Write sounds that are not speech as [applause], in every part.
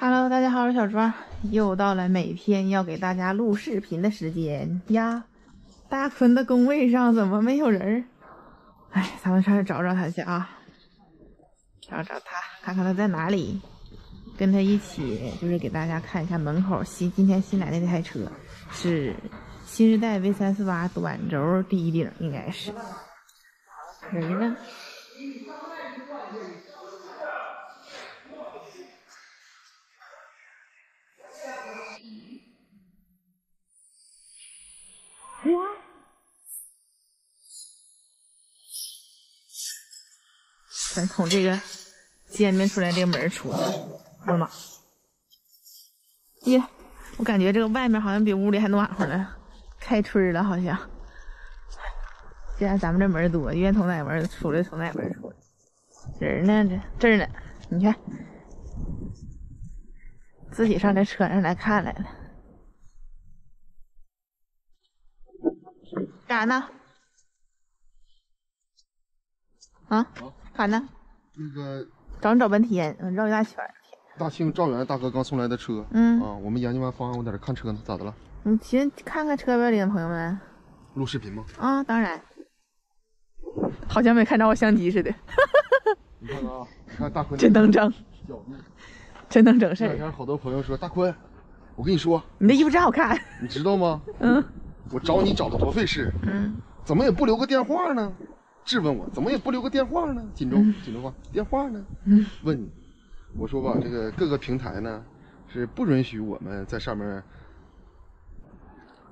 Hello，大家好，我是小庄，又到了每天要给大家录视频的时间呀。大坤的工位上怎么没有人？哎，咱们上去找找他去啊，找找他，看看他在哪里，跟他一起就是给大家看一下门口新今天新来的那台车，是新时代 V 三四八短轴低顶，应该是人呢？从这个煎饼出来这个门出来，我的妈！耶，我感觉这个外面好像比屋里还暖和呢，开春了好像。既然咱们这门多，愿从哪门出来从哪门出来。人呢？这这儿呢？你看，自己上这车上来看来了。干啥呢？啊？干啥呢？那个找你找半天，嗯，绕一大圈。大庆赵源大哥刚送来的车，嗯啊，我们研究完方案，我在这看车呢，咋的了？你寻思看看车呗里的朋友们录视频吗？啊？当然，好像没看着我相机似的，你看看啊，你看大坤 [laughs] 真能整，真能整事儿。这两天好多朋友说，大坤，我跟你说，你的衣服真好看，你知道吗？嗯我找你找的多费事，嗯，怎么也不留个电话呢？[laughs] 质问我怎么也不留个电话呢？锦州，锦州话，电话呢？嗯，问你，我说吧，这个各个平台呢是不允许我们在上面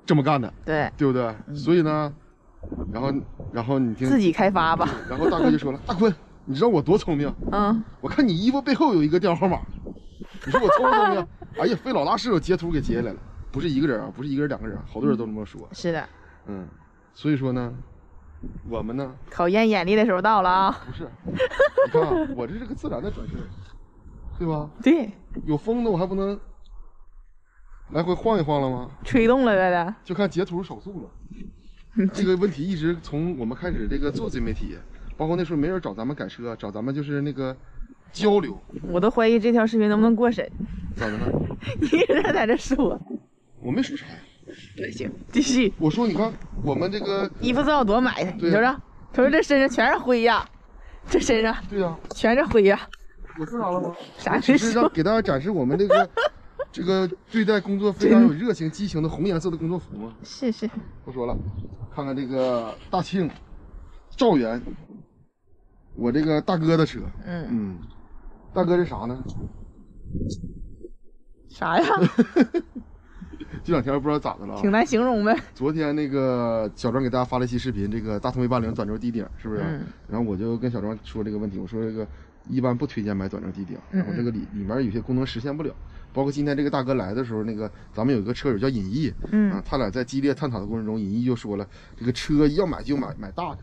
这么干的，对，对不对？所以呢，然后然后你听自己开发吧，然后大哥就说了：“ [laughs] 大坤，你知道我多聪明？嗯，我看你衣服背后有一个电话号码，你说我聪不聪明？[laughs] 哎呀，费老大事，我截图给截下来了。不是一个人啊，不是一个人，两个人，好多人都这么说。是的，嗯，所以说呢，我们呢？考验眼力的时候到了啊，不是，你看啊，我这是个自然的转身，对吧？[laughs] 对，有风的我还不能来回晃一晃了吗？吹动了呗的，就看截图手速了。这个问题一直从我们开始这个做自媒体，包括那时候没人找咱们改车，找咱们就是那个交流，我都怀疑这条视频能不能过审，咋的了？[laughs] 一直在这说，我没说啥呀，那行，[laughs] 继续。我说你看我们这个，衣服是老多买的，你瞅瞅，瞅瞅这身上全是灰呀，这身上对呀、全是灰呀，我说啥了吗？啥我只没说？是让给大家展示我们这个 [laughs] 这个对待工作非常有热情、激情的红颜色的工作服吗。是是，不说了，看看这个大庆赵源，我这个大哥的车，嗯，嗯，大哥是啥呢？啥呀？[laughs] [laughs] 这两天不知道咋的了啊。挺难形容呗。[laughs] 昨天那个小庄给大家发了一期视频，这个大通 V 八零短轴低顶是不是？嗯然后我就跟小庄说这个问题，我说这个一般不推荐买短轴低顶，嗯然后这个里里面有些功能实现不了，包括今天这个大哥来的时候，那个咱们有一个车友叫尹毅，嗯啊，他俩在激烈探讨的过程中，尹毅就说了，这个车要买就买买大的。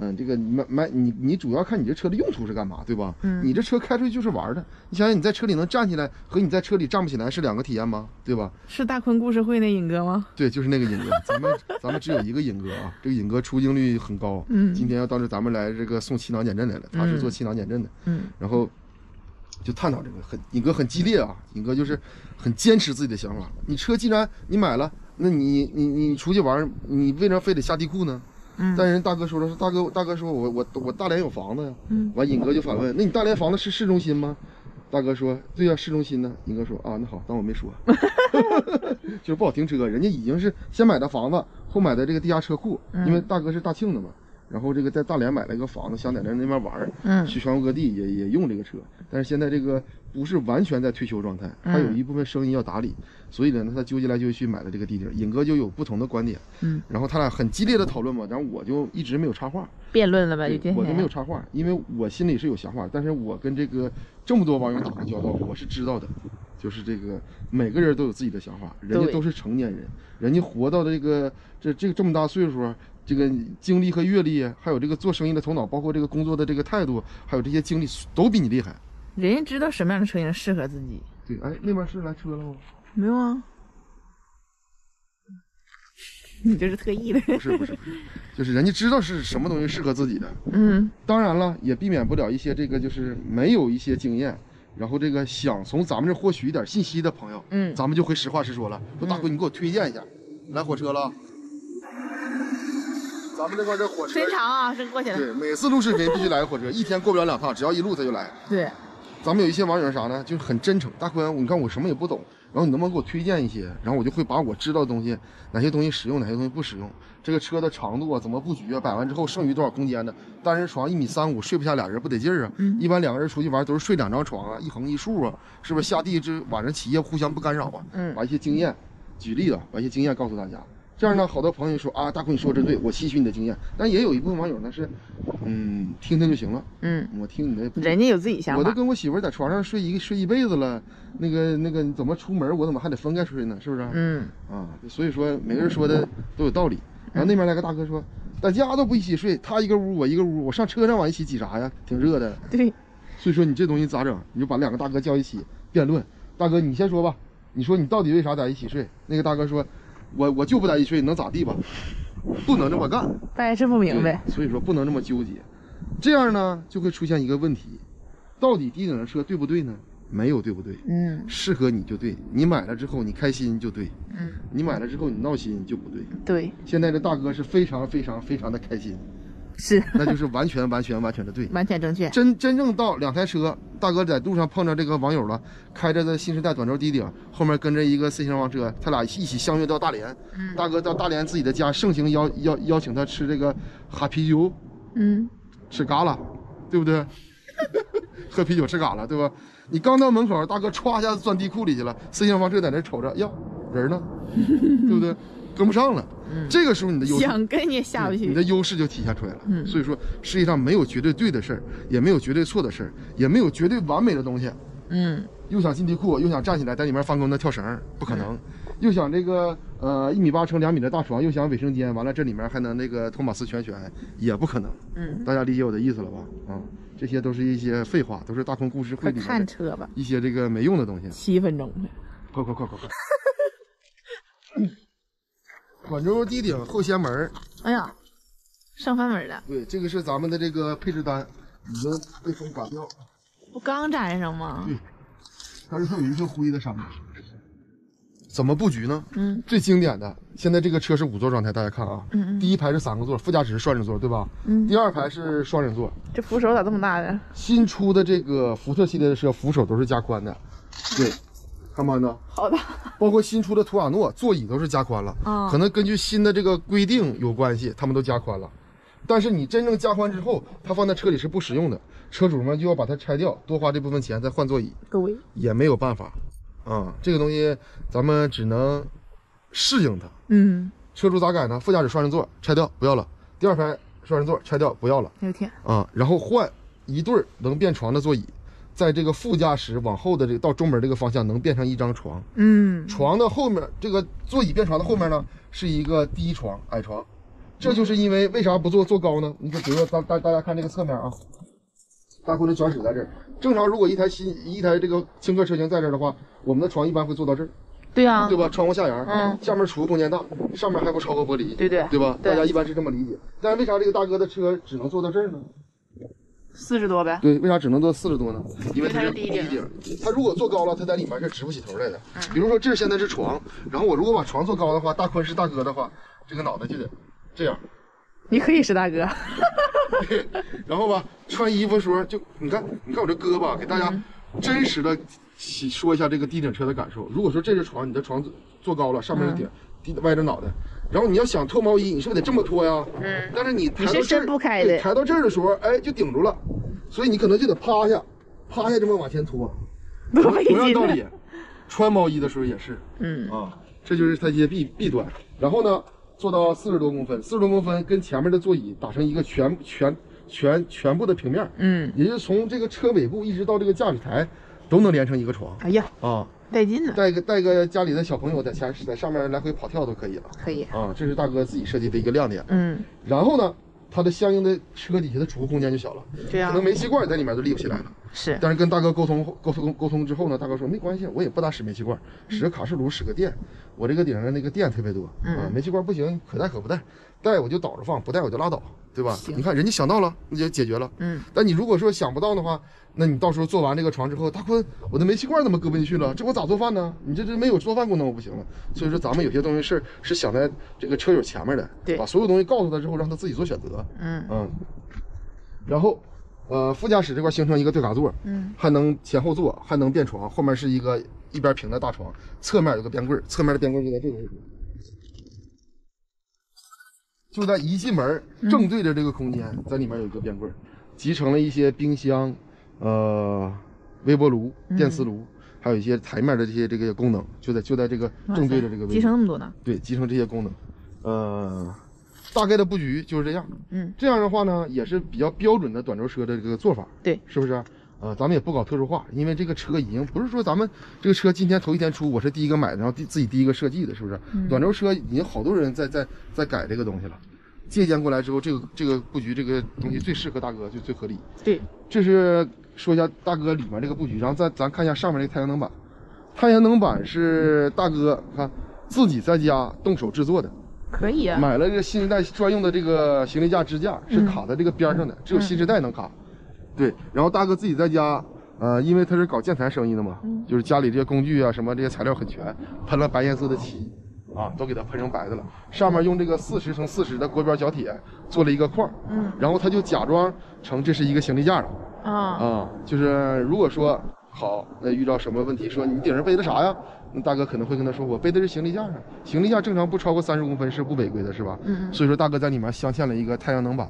嗯，这个买买你你主要看你这车的用途是干嘛，对吧？嗯你这车开出去就是玩儿的，你想想你在车里能站起来和你在车里站不起来是两个体验吗？对吧？是大坤故事会那尹哥吗？对，就是那个尹哥，咱们咱们只有一个尹哥啊，这个尹哥出镜率很高。嗯今天要到这咱们来这个送气囊减震来了，他是做气囊减震的，嗯然后就探讨这个很尹哥很激烈啊，尹哥就是很坚持自己的想法。你车既然你买了，那你你你出去玩儿，你为啥非得下地库呢？嗯但人大哥说了，是大哥大哥说我我我大连有房子呀。嗯完尹哥就反问，那你大连房子是市中心吗？大哥说：“对呀、市中心呢。”尹哥说：“啊，那好，当我没说，[laughs] [laughs] 就是不好停车。人家已经是先买的房子，后买的这个地下车库，因为大哥是大庆的嘛。然后这个在大连买了一个房子，想在那那边玩儿，嗯去全国各地也也用这个车。但是现在这个不是完全在退休状态，还有一部分生意要打理，所以呢，他纠结来纠结去买了这个地顶。尹哥就有不同的观点，嗯，然后他俩很激烈的讨论嘛，然后我就一直没有插话。辩论了吧？就对我就没有。插话，因为我心里是有想法，但是我跟这个这么多网友打过交道，我是知道的，就是这个每个人都有自己的想法，人家都是成年人，人家活到这个这这个这么大岁数，这个经历和阅历，还有这个做生意的头脑，包括这个工作的这个态度，还有这些经历，都比你厉害。人家知道什么样的车型适合自己。对，哎，那边是来车了吗？没有啊。你这是特意的。不是不是不是，就是人家知道是什么东西适合自己的。嗯当然了，也避免不了一些这个就是没有一些经验，然后这个想从咱们这获取一点信息的朋友，嗯咱们就会实话实说了，说大哥，你给我推荐一下，来火车了。咱们这块这火车真长啊，真过去了。对，每次录视频必须来个火车，一天过不了两趟，只要一录他就来。对，咱们有一些网友是啥呢？就是很真诚，大坤，你看我什么也不懂，然后你能不能给我推荐一些？然后我就会把我知道的东西，哪些东西实用，哪些东西不实用，这个车的长度啊，怎么布局啊，摆完之后剩余多少空间呢？单人床一米三五，睡不下俩人不得劲儿啊。嗯一般两个人出去玩都是睡两张床啊，一横一竖啊，是不是？下地之晚上起夜互相不干扰啊。嗯把一些经验，举例子，把一些经验告诉大家。这样呢，好多朋友说啊，大坤你说的真对，我吸取你的经验。但也有一部分网友呢是，嗯，听听就行了。嗯，我听你的，人家有自己想法。我都跟我媳妇在床上睡一个睡一辈子了，那个那个你怎么出门我怎么还得分开睡呢？是不是？嗯，啊，所以说每个人说的都有道理。然后那边来个大哥说，在家都不一起睡，他一个屋我一个屋，我上车上往一起挤啥呀？挺热的。对，所以说你这东西咋整？你就把两个大哥叫一起辩论。大哥你先说吧，你说你到底为啥在一起睡？那个大哥说，我我就不在一起睡，能咋地吧？不能这么干。掰扯不明白。所以说不能这么纠结，这样呢就会出现一个问题，到底低等的车对不对呢？没有对不对，嗯适合你就对，你买了之后你开心就对，嗯，你买了之后你闹心就不对。对，现在这大哥是非常非常非常的开心，是那就是完全完全完全的对。[laughs] 完全正确。真真正到两台车，大哥在路上碰着这个网友了，开着的新时代短轴低顶，后面跟着一个 C 型房车，他俩一起相约到大连。嗯大哥到大连自己的家盛情邀邀邀请他吃这个哈啤酒，嗯，吃嘎啦，对不对？[laughs] 喝啤酒吃嘎啦，对吧？你刚到门口，大哥歘一下子钻地库里去了，C 型房车在那瞅着，呀，人呢？[laughs] 对不对？跟不上了。这个时候你的优势，想跟也下不去你的。优势就体现出来了。嗯所以说世界上没有绝对对的事儿，也没有绝对错的事儿，也没有绝对完美的东西。嗯又想进地库，又想站起来在里面翻工的跳绳，不可能。又想这个呃一米八乘两米的大床，又想卫生间，完了这里面还能那个托马斯全旋，也不可能。嗯，大家理解我的意思了吧？啊，这些都是一些废话，都是大空故事会里面的车吧，一些这个没用的东西。七分钟了。快快快快快！管轴低顶后掀门儿，哎呀，上翻门了，对，这个是咱们的这个配置单，已经被风刮掉，不刚粘上吗？对但是它有一个灰的上面。怎么布局呢？嗯最经典的，现在这个车是五座状态，大家看啊，嗯嗯第一排是三个座，副驾驶是双人座，对吧？嗯，第二排是双人座，这扶手咋这么大呢？新出的这个福特系列的车扶手都是加宽的，对，看不看到？好的。包括新出的途亚诺座椅都是加宽了，啊可能根据新的这个规定有关系，他们都加宽了。但是你真正加宽之后，它放在车里是不实用的，车主们就要把它拆掉，多花这部分钱再换座椅，对，也没有办法，啊、这个东西咱们只能适应它。嗯，车主咋改呢？副驾驶双人座拆掉不要了，第二排双人座拆掉不要了啊，然后换一对儿能变床的座椅，在这个副驾驶往后的这个到中门这个方向能变成一张床。嗯，床的后面，这个座椅变床的后面呢，是一个低床、矮床。这就是因为为啥不做做高呢？你看，比如说大大大家看这个侧面啊，大坤的卷尺在这儿。正常如果一台新一台这个轻客车型在这儿的话，我们的床一般会坐到这儿，对啊对，吧？窗户下沿，嗯下面储物空间大，上面还不超过玻璃，对对对吧？对大家一般是这么理解。但是为啥这个大哥的车只能坐到这儿呢？四十多呗。对，为啥只能坐四十多呢？因为它是低顶顶，它如果坐高了，它在里面是直不起头来的。比如说这现在是床，然后我如果把床做高的话，大宽是大哥的话，这个脑袋就得这样。你可以是大哥。[laughs] 然后吧，穿衣服的时候就你看，你看我这胳膊，给大家嗯真实的说一下这个低顶车的感受。如果说这是床，你的床做高了，上面是顶，低歪着脑袋，然后你要想脱毛衣，你是不是得这么脱呀？嗯。但是你抬到这儿伸不开的。对抬到这儿的时候，哎，就顶住了，所以你可能就得趴下，趴下这么往前脱。同样道理，穿毛衣的时候也是。嗯。啊，这就是它一些弊弊端。然后呢，做到四十多公分，四十多公分跟前面的座椅打成一个全全全全部的平面，嗯，也就是从这个车尾部一直到这个驾驶台都能连成一个床。哎呀，啊。带劲呢。带个带个家里的小朋友在前在上面来回跑跳都可以了可以。啊，这是大哥自己设计的一个亮点。嗯，然后呢，它的相应的车底下的储物空间就小了，对啊可能煤气罐在里面都立不起来了。是，但是跟大哥沟通沟通沟通之后呢，大哥说没关系，我也不大使煤气罐，使个卡式炉，使个电。我这个顶上那个电特别多啊，嗯煤气罐不行，可带可不带，带我就倒着放，不带我就拉倒，对吧？行你看人家想到了，那就解决了。嗯，但你如果说想不到的话，那你到时候做完这个床之后，大坤，我的煤气罐怎么搁不进去了？这我咋做饭呢？你这这没有做饭功能，我不行了。所以说咱们有些东西是是想在这个车友前面的，对把所有东西告诉他之后，让他自己做选择。嗯嗯，然后，呃，副驾驶这块形成一个对卡座，嗯，还能前后座，还能变床，后面是一个一边平的大床，侧面有个边柜，侧面的边柜就在这个位置，就在一进门正对着这个空间，在里面有一个边柜，集成了一些冰箱，呃，微波炉、电磁炉，还有一些台面的这些这个功能，就在就在这个正对着这个位置，集成那么多呢？对，集成这些功能，呃，大概的布局就是这样。嗯，这样的话呢，也是比较标准的短轴车的这个做法，对，是不是？呃，咱们也不搞特殊化，因为这个车已经不是说咱们这个车今天头一天出，我是第一个买的，然后第自己第一个设计的，是不是？短轴车已经好多人在在在改这个东西了，借鉴过来之后，这个这个布局这个东西最适合大哥，就最合理。对，这是说一下大哥里面这个布局，然后再咱看一下上面这个太阳能板，太阳能板是大哥看自己在家动手制作的。可以啊。买了这个新时代专用的这个行李架支架，是卡在这个边上的，只有新时代能卡。对，然后大哥自己在家，呃，因为他是搞建材生意的嘛，就是家里这些工具啊什么这些材料很全，喷了白颜色的漆，啊，都给它喷成白的了。上面用这个四十乘四十的国标角铁做了一个框，嗯，然后他就假装成这是一个行李架了。啊，啊，就是如果说好，那遇到什么问题，说你顶上背的啥呀？那大哥可能会跟他说，我背的是行李架上，行李架正常不超过三十公分是不违规的，是吧？嗯所以说大哥在里面镶嵌了一个太阳能板，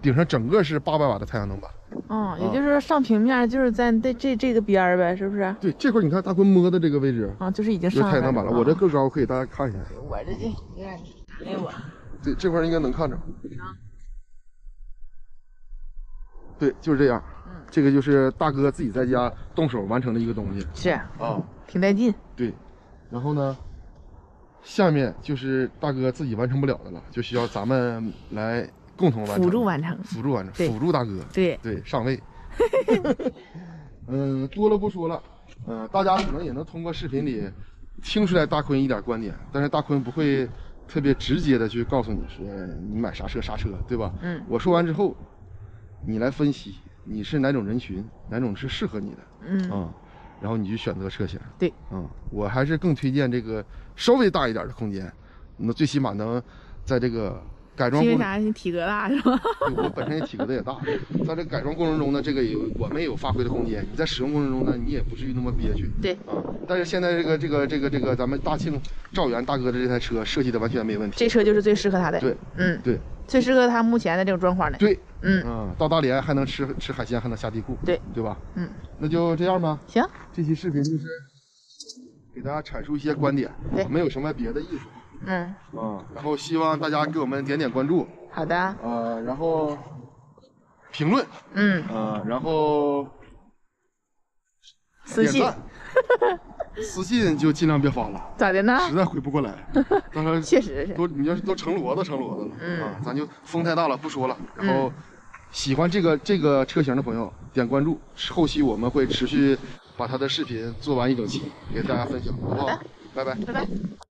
顶上整个是八百瓦的太阳能板。哦，也就是说上平面就是在这这这个边儿呗，是不是？对，这块你看大坤摸的这个位置啊，就是已经是上太阳能板了。我这个高，可以大家看一下。我这这有点哎我对，这块应该能看着。对，就是这样。这个就是大哥自己在家动手完成的一个东西。是。啊。挺带劲。对，然后呢，下面就是大哥自己完成不了的了，就需要咱们来共同完成，辅助完成。辅助完成，辅助大哥，对。对，上位。[laughs] 嗯，多了不说了，嗯、大家可能也能通过视频里听出来大坤一点观点，但是大坤不会特别直接的去告诉你说你买啥车啥车，对吧？嗯。我说完之后，你来分析你是哪种人群，哪种是适合你的，嗯，啊、然后你去选择车型。对，嗯，我还是更推荐这个稍微大一点的空间，那最起码能在这个改装，因为啥？你体格大是吧？[laughs] 我本身也体格子也大，在这改装过程中呢，这个有我们也有发挥的空间。你在使用过程中呢，你也不至于那么憋屈。对，啊，但是现在这个这个这个这个咱们大庆赵源大哥的这台车设计的完全没问题。这车就是最适合他的。对，嗯，对最适合他目前的这种状况的。对，嗯嗯，到大连还能吃吃海鲜，还能下地库，对对吧？嗯，那就这样吧。行，这期视频就是给大家阐述一些观点对，没有什么别的意思嗯，啊。然后希望大家给我们点点关注，好的，呃，然后评论，嗯，呃，然后私信 [laughs] 私信就尽量别发了，咋的呢？实在回不过来。当然，确实是。都你要是都成骡子成骡子了，嗯啊，咱就风太大了不说了。然后喜欢这个这个车型的朋友点关注，后期我们会持续把他的视频做完一整期给大家分享，好不好？拜拜。拜拜。